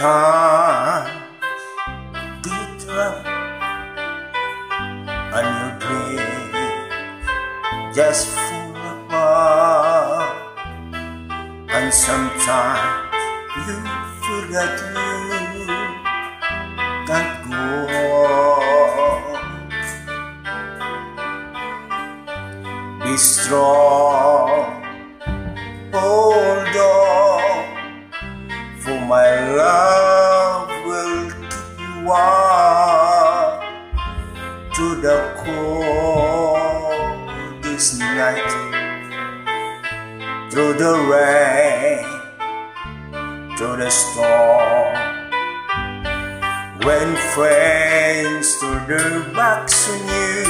Sometimes get up and your dream just fall apart, and sometimes you forget you can't. Be strong, to the coldest night, through the rain, through the storm. When friends turn their backs on you,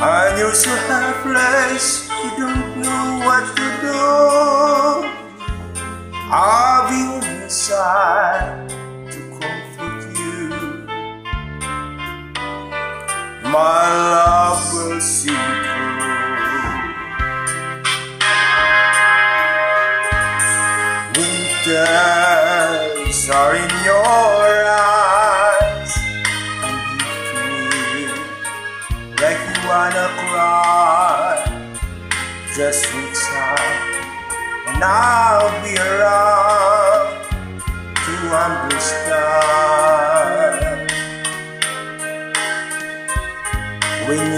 and you're so helpless, you don't know what to do. My love will see through. Winters are in your eyes, and you feel like you wanna cry. Just reach out, and I'll be around to understand.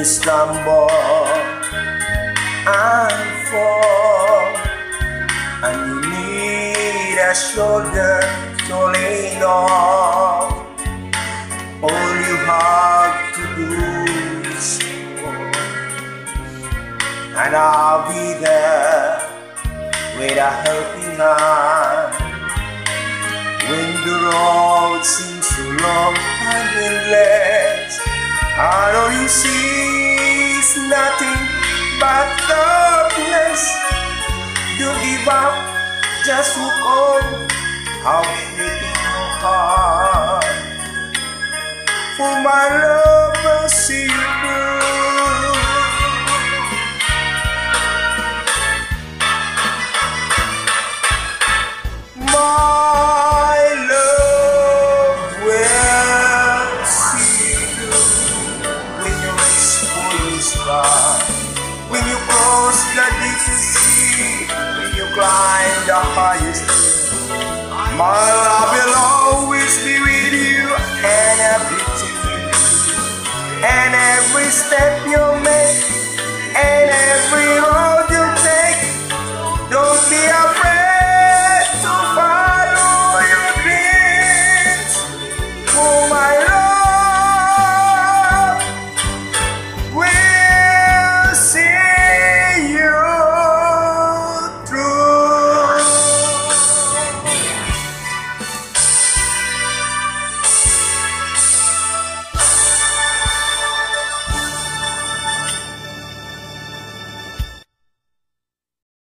Stumble and fall, and you need a shoulder to lean on, all you have to do is call, and I'll be there with a helping hand. When the road seems so long and endless, all you see is nothing but darkness. Don't give up, just look on how fleeting your heart. For my love will see you when you cross the deep sea, when you climb the highest hill. My love will always be with you and everything and every step you